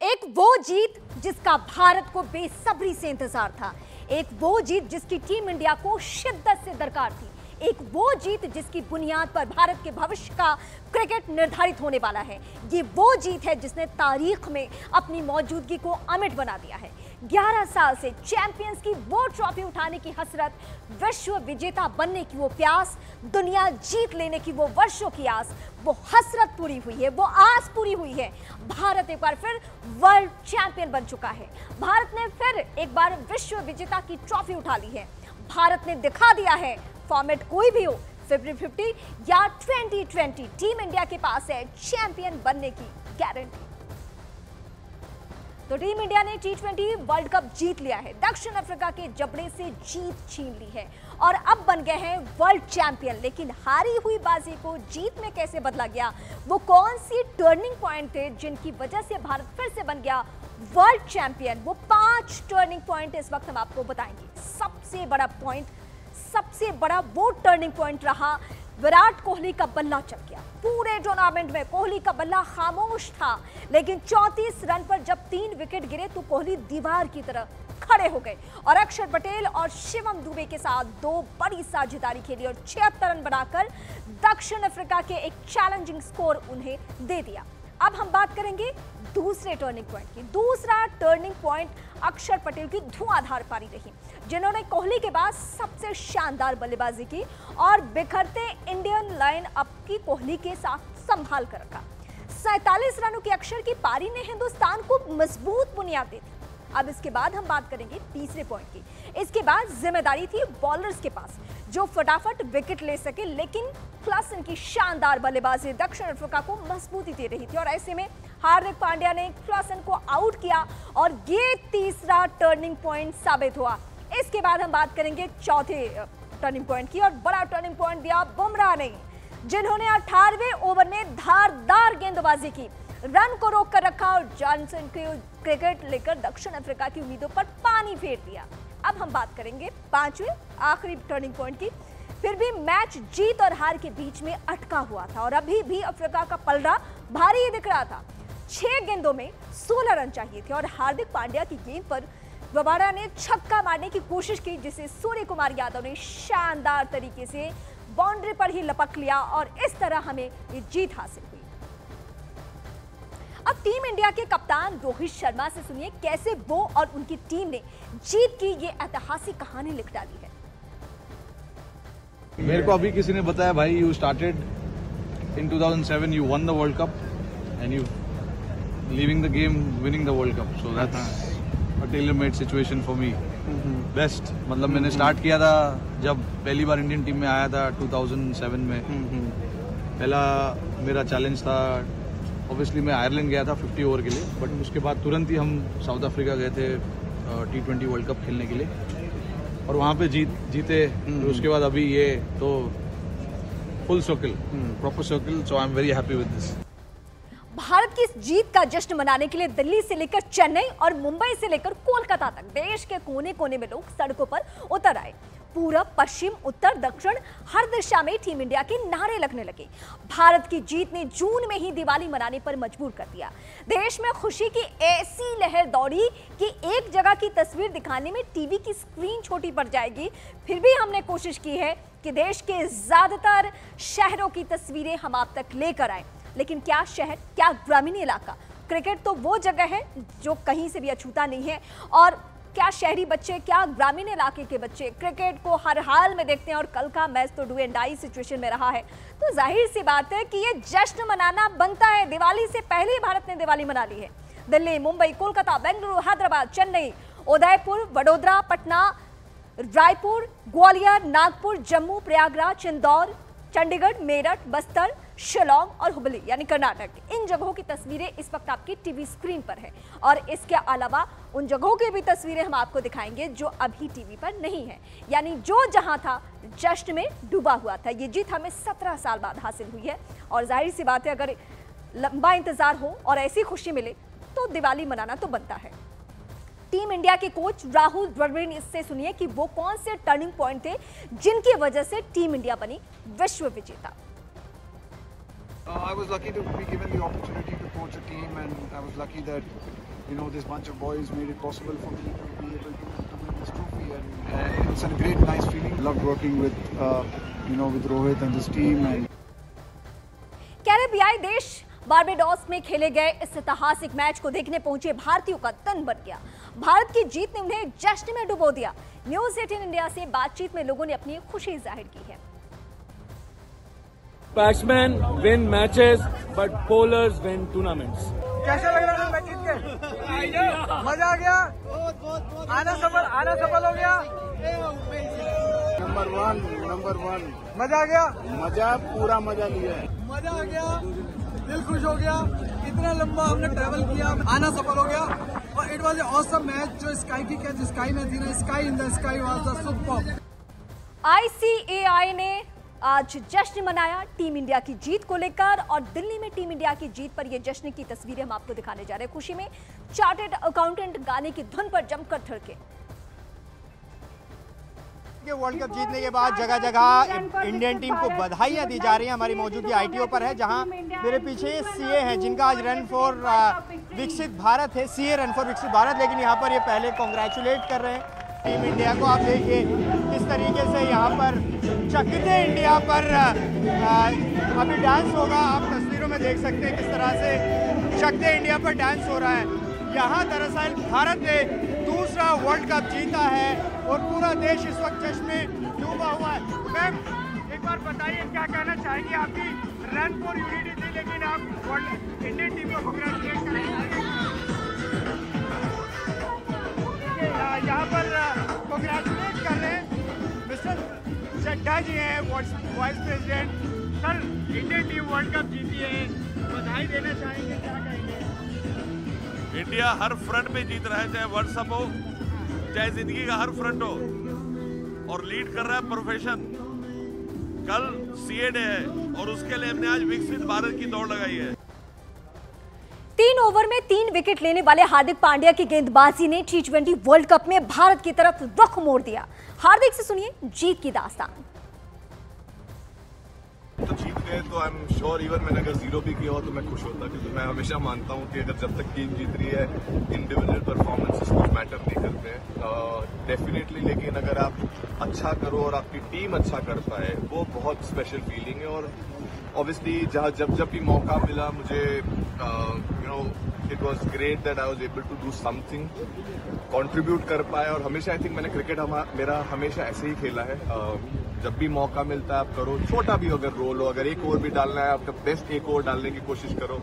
एक वो जीत जिसका भारत को बेसब्री से इंतज़ार था। एक वो जीत जिसकी टीम इंडिया को शिद्दत से दरकार थी। एक वो जीत जिसकी बुनियाद पर भारत के भविष्य का क्रिकेट निर्धारित होने वाला है। ये वो जीत है जिसने तारीख में अपनी मौजूदगी को अमिट बना दिया है। 11 साल से चैंपियंस की वो ट्रॉफी उठाने की हसरत, विश्व विजेता बनने की वो प्यास, दुनिया जीत लेने की वो वर्षों की आस, वो हसरत पूरी हुई है, वो आस पूरी हुई है। भारत एक बार फिर वर्ल्ड चैंपियन बन चुका है। भारत ने फिर एक बार विश्व विजेता की ट्रॉफी उठा ली है। भारत ने दिखा दिया है फॉर्मेट कोई भी हो फिफ्टी फिफ्टी या 2020 टीम इंडिया के पास है चैंपियन बनने की गारंटी तो टीम इंडिया ने टी ट्वेंटी वर्ल्ड कप जीत लिया है। दक्षिण अफ्रीका के जबड़े से जीत छीन ली है और अब बन गए हैं वर्ल्ड चैंपियन लेकिन हारी हुई बाजी को जीत में कैसे बदला गया? वो कौन सी टर्निंग पॉइंट थे जिनकी वजह से भारत फिर से बन गया वर्ल्ड चैंपियन वो पाँच टर्निंग पॉइंट इस वक्त हम आपको बताएँगे। सबसे बड़ा पॉइंट सबसे बड़ा वो टर्निंग पॉइंट रहा विराट कोहली का बल्ला चल गया। पूरे टूर्नामेंट में कोहली का बल्ला खामोश था, लेकिन 34 रन पर जब तीन विकेट गिरे तो कोहली दीवार की तरह खड़े हो गए और अक्षर पटेल और शिवम दुबे के साथ दो बड़ी साझेदारी खेली और छिहत्तर रन बनाकर दक्षिण अफ्रीका के एक चैलेंजिंग स्कोर उन्हें दे दिया। अब हम बात करेंगे दूसरे टर्निंग पॉइंट की। दूसरा टर्निंग पॉइंट अक्षर पटेल की धुआंधार पारी रही। जिन्होंने कोहली के बाद सबसे शानदार बल्लेबाजी की और बिखरते इंडियन लाइन अप की कोहली के साथ संभाल कर रखा। सैतालीस रनों की अक्षर की पारी ने हिंदुस्तान को मज़बूत बुनियाद दी अब इसके बाद हम बात करेंगे तीसरे पॉइंट की। इसके बाद ज़िम्मेदारी थी बॉलर्स के पास। जो फटाफट विकेट ले सके, लेकिन प्लस इनकी शानदार बल्लेबाजी दक्षिण अफ्रीका को मजबूती दे रही थी। और ऐसे में हार्दिक पांड्या ने क्लासन को आउट किया और ये तीसरा टर्निंग पॉइंट साबित हुआ। इसके बाद हम बात करेंगे चौथे टर्निंग पॉइंट की और बड़ा टर्निंग पॉइंट दिया बुमराह ने, जिन्होंने अठारहवें ओवर में धारदार गेंदबाजी की। रन को रोक कर रखा और जॉनसन के क्रिकेट लेकर दक्षिण अफ्रीका की उम्मीदों पर पानी फेर दिया। अब हम बात करेंगे पाँचवें, आखिरी टर्निंग पॉइंट की। फिर भी मैच जीत और हार के बीच में अटका हुआ था और अभी भी अफ्रीका का पलड़ा भारी ही दिख रहा था। छह गेंदों में 16 रन चाहिए थे और हार्दिक पांड्या की गेंद पर वबाड़ा ने छक्का मारने की कोशिश की, जिसे सूर्य कुमार यादव ने शानदार तरीके से बाउंड्री पर ही लपक लिया और इस तरह हमें ये जीत हासिल हुई। अब टीम इंडिया के कप्तान रोहित शर्मा से सुनिए कैसे वो और उनकी टीम ने जीत की ये ऐतिहासिक कहानी लिख डाली है। मेरे को अभी किसी ने बताया भाई you started in 2007 you won the world cup and you leaving the game winning the world cup so that's situation for me best मतलब मैंने स्टार्ट किया था जब पहली बार इंडियन टीम में आया था 2007 में। पहला मेरा चैलेंज था ऑब्वियसली मैं आयरलैंड गया था 50 ओवर के लिए बट उसके बाद तुरंत ही हम साउथ अफ्रीका गए थे टी ट्वेंटी वर्ल्ड कप खेलने के लिए। और वहाँ पे जीत जीते तो उसके बाद अभी ये तो full circle proper circle so I am very happy with this Bharat की इस जीत का जश्न मनाने के लिए दिल्ली से लेकर चेन्नई और मुंबई से लेकर कोलकाता तक देश के कोने कोने में लोग सड़कों पर उतर आए। पूरब, पश्चिम, उत्तर, दक्षिण, हर दिशा में टीम इंडिया के नारे लगने लगे। भारत की जीत ने जून में ही दिवाली मनाने पर मजबूर कर दिया। देश में खुशी की ऐसी लहर दौड़ी कि एक जगह की तस्वीर दिखाने में टीवी की स्क्रीन छोटी पड़ जाएगी। फिर भी हमने कोशिश की है कि देश के ज़्यादातर शहरों की तस्वीरें हम आप तक लेकर आए। लेकिन क्या शहर, क्या ग्रामीण इलाका? क्रिकेट तो वो जगह है जो कहीं से भी अछूता नहीं है। और क्या शहरी बच्चे, क्या ग्रामीण इलाके के बच्चे? क्रिकेट को हर हाल में देखते हैं और कल का मैच तो डू एंड डाई सिचुएशन में रहा है। तो ज़ाहिर सी बात है कि ये जश्न मनाना बनता है। दिवाली से पहले ही भारत ने दिवाली मना ली है। दिल्ली, मुंबई, कोलकाता, बेंगलुरु, हैदराबाद, चेन्नई, उदयपुर, वडोदरा, पटना, रायपुर, ग्वालियर, नागपुर, जम्मू, प्रयागराज, इंदौर, चंडीगढ़, मेरठ, बस्तर शिलोंग और हुबली, यानी कर्नाटक। इन जगहों की तस्वीरें इस वक्त आपकी टीवी स्क्रीन पर है। और इसके अलावा उन जगहों की भी तस्वीरें हम आपको दिखाएँगे जो अभी टीवी पर नहीं है। यानी जो जहाँ था, जश्न में डूबा हुआ था। ये जीत हमें सत्रह साल बाद हासिल हुई है। और ज़ाहिर सी बात है, अगर लंबा इंतज़ार हो और ऐसी खुशी मिले तो दिवाली मनाना तो बनता है। टीम इंडिया के कोच राहुल द्रविड़ इससे सुनिए कि वो कौन से टर्निंग पॉइंट थे जिनकी वजह से टीम इंडिया बनी विश्व विजेता। Uh, I was lucky to be given the opportunity to coach a team, and I was lucky that you know, this bunch of boys made it possible for me to be able to, to win this trophy, and uh, it's a great, nice feeling. Loved working with, uh, you know, with Rohit and this team, and कैरेबियाई देश Barbados में खेले गए इस ऐतिहासिक match को देखने पहुँचे भारतीयों का तन बन गया भारत की जीत ने उन्हें जश्न में डुबो दिया न्यूज़ 18 इंडिया से बातचीत में लोगों ने अपनी खुशी ज़ाहिर की है batsman win matches but bowlers win tournaments कैसा लग रहा है मैच जीत के? मज़ा आ गया? आना सफल आना सफल हो गया? नंबर वन नंबर वन मज़ा आ गया? मज़ा पूरा मज़ा लिया मज़ा आ गया। दिल खुश हो गया। इतना लंबा हमने ट्रैवल किया। आना सफल हो गया। और it was a awesome match जो स्काई की कैच स्काई में थी ना Sky in the sky was the super ICAI ने आज जश्न मनाया, टीम इंडिया की जीत को लेकर और दिल्ली में टीम इंडिया की जीत पर यह जश्न की तस्वीरें हम आपको दिखाने जा रहे हैं। खुशी में चार्टेड अकाउंटेंट गाने की धुन पर जमकर थिड़के वर्ल्ड कप जीतने के बाद जगह जगह इंडियन टीम को बधाइयाँ दी जा रही हैं। हमारी मौजूदगी आईटीओ पर है, जहाँ मेरे पीछे सीए हैं, जिनका आज रन फॉर विकसित भारत है। सीए रन फॉर विकसित भारत, लेकिन यहाँ पर ये पहले कॉन्ग्रेचुलेट कर रहे हैं। टीम इंडिया को आप देखिए, किस तरीके से यहाँ पर चकते इंडिया पर अभी डांस होगा, आप तस्वीरों में देख सकते हैं किस तरह से चकते इंडिया पर डांस हो रहा है। यहाँ दरअसल भारत ने दूसरा वर्ल्ड कप जीता है और पूरा देश इस वक्त जश्न में डूबा हुआ है। मैम, एक बार बताइए, क्या कहना चाहेंगे आपकी रन फॉर यूनिटी थी, लेकिन आप वर्ल्ड इंडियन टीम को कॉन्ग्रेचुलेट करेंगे। यहाँ पर कर रहे हैं मिस्टर चड्ढा जी हैं vice president sir Indian team world cup जीती है। बधाई देना चाहेंगे, क्या कहेंगे? इंडिया हर फ्रंट पे जीत रहा है चाहे वर्ल्ड कप हो, चाहे ज़िंदगी का हर फ्रंट हो। और लीड कर रहा है प्रोफेशन कल सीए डे है, और उसके लिए हमने आज विकसित भारत की दौड़ लगाई है। तीन ओवर में तीन विकेट लेने वाले हार्दिक पांड्या की गेंदबाजी ने टी ट्वेंटी वर्ल्ड कप में भारत की तरफ़ रुख मोड़ दिया। हार्दिक से सुनिए जीत की दास्तान। तो जीत गए तो आई एम श्योर इवन मैंने अगर ज़ीरो भी किया हो तो मैं खुश होता क्योंकि मैं हमेशा मानता हूँ कि अगर जब तक टीम जीत रही है इंडिविजुअल परफॉर्मेंसेस कुछ मैटर नहीं करते हैं। डेफिनेटली लेकिन अगर आप अच्छा करो और आपकी टीम अच्छा कर पाए, वो बहुत स्पेशल फीलिंग है और ऑब्वियसली जहाँ जब जब भी मौका मिला मुझे you know it was great that I was able to do something contribute कर पाए और हमेशा आई थिंक मैंने क्रिकेट हमा, मेरा हमेशा ऐसे ही खेला है। Uh, जब भी मौका मिलता है आप करो छोटा भी अगर रोल हो अगर एक ओवर भी डालना है आपका बेस्ट एक ओवर डालने की कोशिश करो।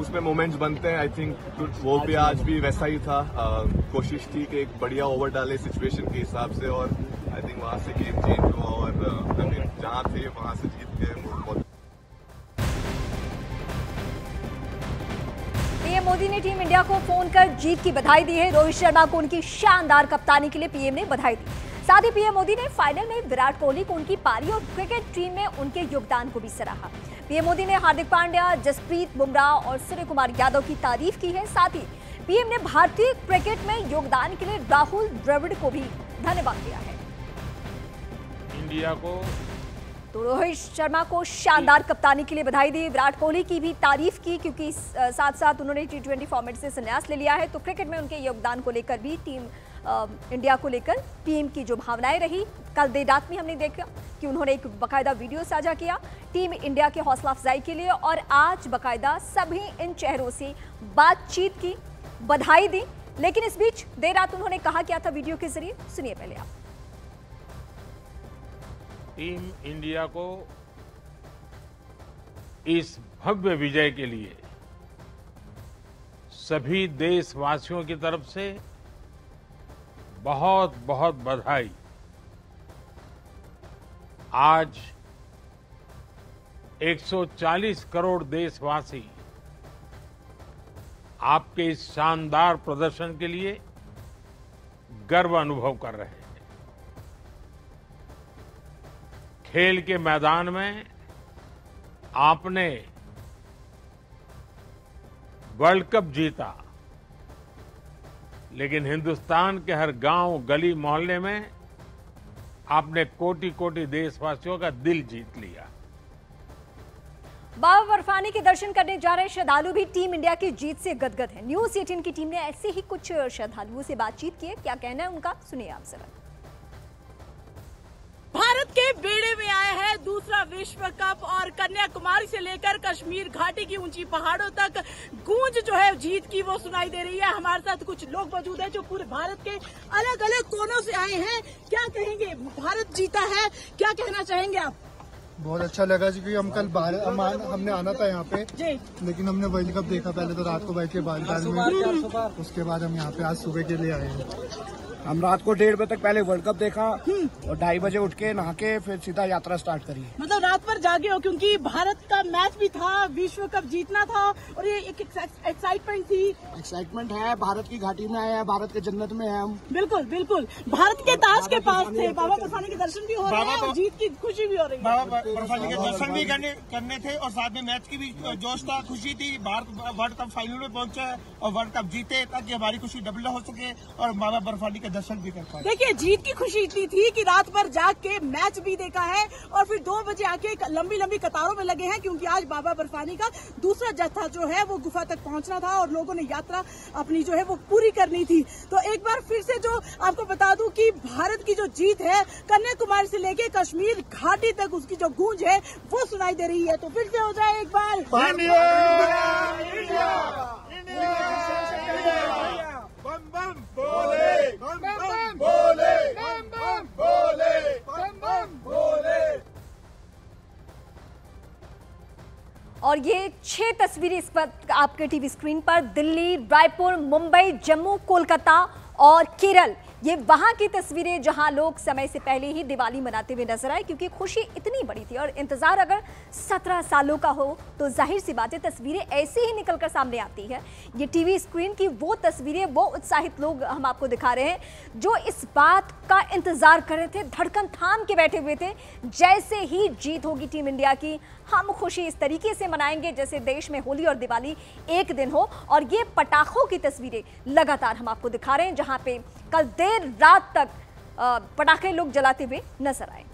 उसमें मोमेंट्स बनते हैं आई थिंक वो भी आज भी वैसा ही था। Uh, कोशिश थी कि एक बढ़िया ओवर डाले सिचुएशन के हिसाब से और आई थिंक वहाँ से गेम चेंज हुआ और uh, जहाँ थे वहाँ से जीत गए बहुत। पीएम मोदी ने टीम इंडिया को फ़ोन कर जीत की बधाई दी है। रोहित शर्मा को उनकी शानदार कप्तानी के लिए पीएम ने बधाई दी। साथ ही पीएम मोदी ने फाइनल में विराट कोहली को उनकी पारी और क्रिकेट टीम में उनके योगदान को भी सराहा। पीएम मोदी ने हार्दिक पांड्या, जसप्रीत बुमराह और सूर्य कुमार यादव की तारीफ़ की है। साथ ही पीएम ने भारतीय क्रिकेट में योगदान के लिए राहुल द्रविड़ को भी धन्यवाद दिया है। इंडिया को तो रोहित शर्मा को शानदार कप्तानी के लिए बधाई दी। विराट कोहली की भी तारीफ़ की क्योंकि साथ साथ उन्होंने टी ट्वेंटी फॉर्मेट से संन्यास ले लिया है। तो क्रिकेट में उनके योगदान को लेकर भी टीम आ, इंडिया को लेकर टीम की जो भावनाएँ रही कल देर रात में हमने देखा कि उन्होंने एक बकायदा वीडियो साझा किया टीम इंडिया के हौसला अफजाई के लिए और आज बकायदा सभी इन चेहरों से बातचीत की बधाई दी। लेकिन इस बीच देर रात उन्होंने कहा क्या था वीडियो के ज़रिए? सुनिए पहले आप। टीम इंडिया को इस भव्य विजय के लिए सभी देशवासियों की तरफ़ से बहुत बहुत बधाई। आज 140 करोड़ देशवासी आपके इस शानदार प्रदर्शन के लिए गर्व अनुभव कर रहे हैं। खेल के मैदान में आपने वर्ल्ड कप जीता लेकिन हिंदुस्तान के हर गाँव गली मोहल्ले में आपने कोटि कोटि देशवासियों का दिल जीत लिया। बाबा बर्फानी के दर्शन करने जा रहे श्रद्धालु भी टीम इंडिया की जीत से गदगद है। न्यूज़ 18 की टीम ने ऐसे ही कुछ श्रद्धालुओं से बातचीत की है। क्या कहना है उनका? सुनिए आप जरा। भारत के बेड़े में आया है दूसरा विश्व कप और कन्याकुमारी से लेकर कश्मीर घाटी की ऊँची पहाड़ों तक गूंज जो है जीत की वो सुनाई दे रही है। हमारे साथ कुछ लोग मौजूद है जो पूरे भारत के अलग अलग कोनों से आए हैं। क्या कहेंगे? भारत जीता है। क्या कहना चाहेंगे आप? बहुत अच्छा लगा जी क्योंकि हम कल बाहर हम, हमने आना था यहाँ पे लेकिन हमने वर्ल्ड कप देखा पहले तो रात को बैठ के बाल में उसके बाद हम यहाँ पे आज सुबह के लिए आए हैं। हम रात को डेढ़ बजे तक पहले वर्ल्ड कप देखा और ढाई बजे उठ के नहा के फिर सीधा यात्रा स्टार्ट करी। मतलब रात भर जागे हो क्योंकि भारत का मैच भी था विश्व कप जीतना था और ये एक एक्साइटमेंट थी। एक्साइटमेंट है भारत की घाटी में आए हैं भारत के जन्नत में है हम। बिल्कुल बिल्कुल। भारत के ताज के पास थे बाबा बर्फानी के दर्शन भी हो रहे हैं जीत की खुशी भी हो रही है। बाबा के दर्शन भी करने करने थे और साथ में मैच की भी, जोश था खुशी थी। भारत वर्ल्ड कप फाइनल में पहुँचा और वर्ल्ड कप जीते ताकि हमारी खुशी डबल हो सके और बाबा बर्फानी के दर्शन भी कर पाए। देखिए, जीत की खुशी इतनी थी कि रात भर जाग के मैच भी देखा है और फिर दो बजे आके लंबी लंबी कतारों में लगे हैं क्योंकि आज बाबा बर्फानी का दूसरा जत्था जो है वो गुफा तक पहुँचना था और लोगों ने यात्रा अपनी जो है वो पूरी करनी थी। तो एक बार फिर से जो आपको बता दूँ कि भारत की जो जीत है कन्याकुमारी से लेके कश्मीर घाटी तक उसकी जो गूंज है वो सुनाई दे रही है तो फिर से हो जाए एक बार। और ये छह तस्वीरें इस वक्त आपके टीवी स्क्रीन पर दिल्ली रायपुर मुंबई जम्मू कोलकाता और केरल। ये वहाँ की तस्वीरें जहाँ लोग समय से पहले ही दिवाली मनाते हुए नज़र आए, क्योंकि खुशी इतनी बड़ी थी। और इंतज़ार अगर सत्रह सालों का हो तो ज़ाहिर सी बात है, तस्वीरें ऐसे ही निकलकर सामने आती है। ये टीवी स्क्रीन की वो तस्वीरें, वो उत्साहित लोग हम आपको दिखा रहे हैं, जो इस बात का इंतज़ार कर रहे थे, धड़कन थाम के बैठे हुए थे, जैसे ही जीत होगी टीम इंडिया की, हम खुशी इस तरीके से मनाएँगे जैसे देश में होली और दिवाली एक दिन हो। और ये पटाखों की तस्वीरें लगातार हम आपको दिखा रहे हैं जहाँ पे कल देर रात तक पटाखे लोग जलाते हुए नज़र आए।